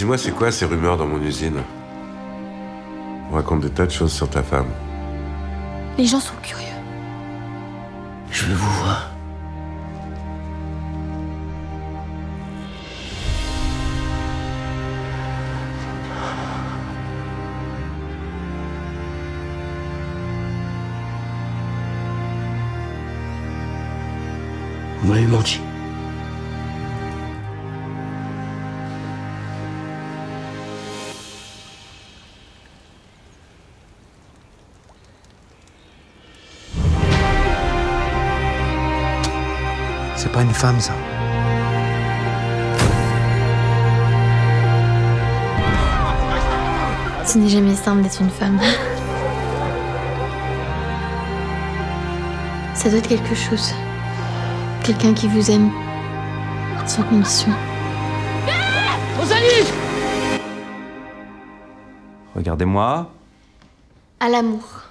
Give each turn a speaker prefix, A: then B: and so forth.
A: Dis-moi, c'est quoi ces rumeurs dans mon usine? On raconte des tas de choses sur ta femme.
B: Les gens sont curieux.
C: Je le vous vois. Vous m'avez menti.
D: C'est pas une femme, ça.
B: Ce n'est jamais simple d'être une femme. Ça doit être quelque chose. Quelqu'un qui vous aime sans condition.
E: Regardez-moi.
B: À l'amour.